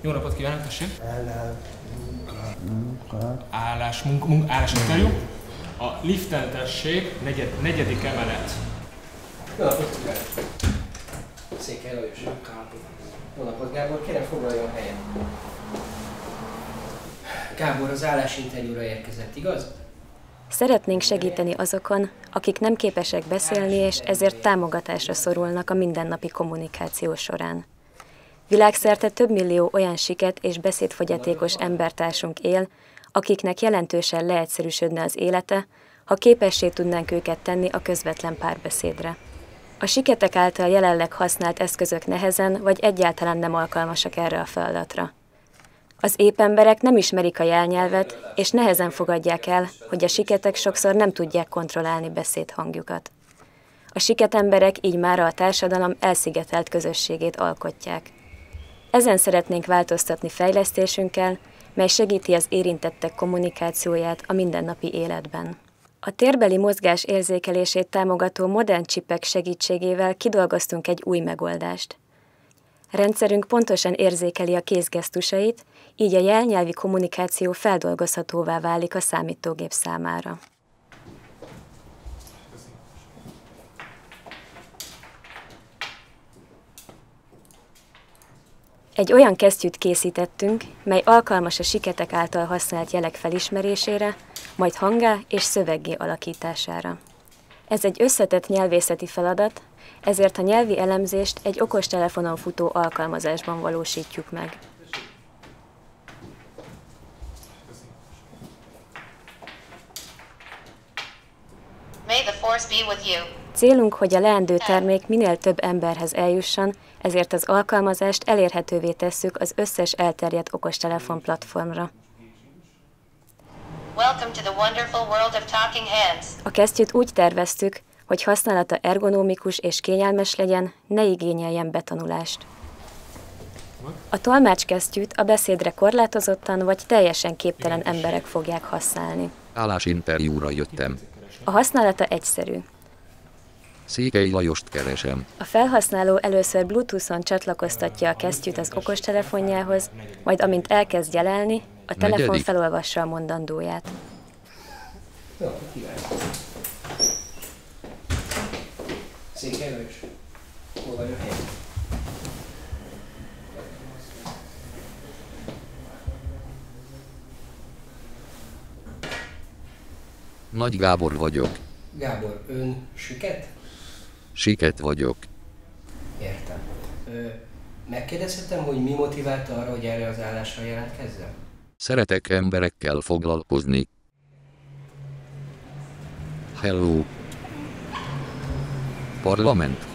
Jó napot kívánok, tessék! Állás, munk, munk, állás interjú. A liften tessék, negyed, negyedik emelet. Jó napot kívánok! Székely Lajos. Jó napot Gábor, kérem foglaljon helyet. Gábor az állásinterjúra érkezett, igaz? Szeretnénk segíteni azokon, akik nem képesek beszélni, és ezért támogatásra szorulnak a mindennapi kommunikáció során. Világszerte több millió olyan siket és beszédfogyatékos embertársunk él, akiknek jelentősen leegyszerűsödne az élete, ha képessé tudnánk őket tenni a közvetlen párbeszédre. A siketek által jelenleg használt eszközök nehezen vagy egyáltalán nem alkalmasak erre a feladatra. Az épp emberek nem ismerik a jelnyelvet, és nehezen fogadják el, hogy a siketek sokszor nem tudják kontrollálni beszédhangjukat. A siket emberek így már a társadalom elszigetelt közösségét alkotják. Ezen szeretnénk változtatni fejlesztésünkkel, mely segíti az érintettek kommunikációját a mindennapi életben. A térbeli mozgás érzékelését támogató modern csipek segítségével kidolgoztunk egy új megoldást. Rendszerünk pontosan érzékeli a kézgesztusait, így a jelnyelvi kommunikáció feldolgozhatóvá válik a számítógép számára. Egy olyan kesztyűt készítettünk, mely alkalmas a siketek által használt jelek felismerésére, majd hangá és szöveggé alakítására. Ez egy összetett nyelvészeti feladat, ezért a nyelvi elemzést egy okostelefonon futó alkalmazásban valósítjuk meg. May the force be with you. Célunk, hogy a leendő termék minél több emberhez eljusson, ezért az alkalmazást elérhetővé tesszük az összes elterjedt okostelefon platformra. A kesztyűt úgy terveztük, hogy használata ergonomikus és kényelmes legyen, ne igényeljen betanulást. A tolmácskesztyűt a beszédre korlátozottan vagy teljesen képtelen emberek fogják használni. Állásinterjúra jöttem. A használata egyszerű. Székely Lajost keresem. A felhasználó először Bluetooth-on csatlakoztatja a kesztyűt az okostelefonjához, majd amint elkezd jelelni, a telefon Negyedik. felolvassa a mondandóját. Székely Lajos. Foglaljon helyet. Nagy Gábor vagyok. Gábor, ön süket? Siket vagyok. Értem. Ö, megkérdezhetem, hogy mi motiválta arra, hogy erre az állásra jelentkezzem? Szeretek emberekkel foglalkozni. Hello. Parlament.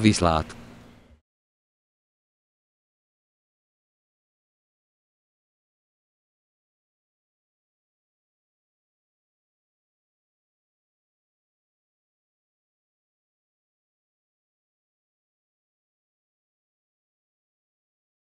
Viszlát.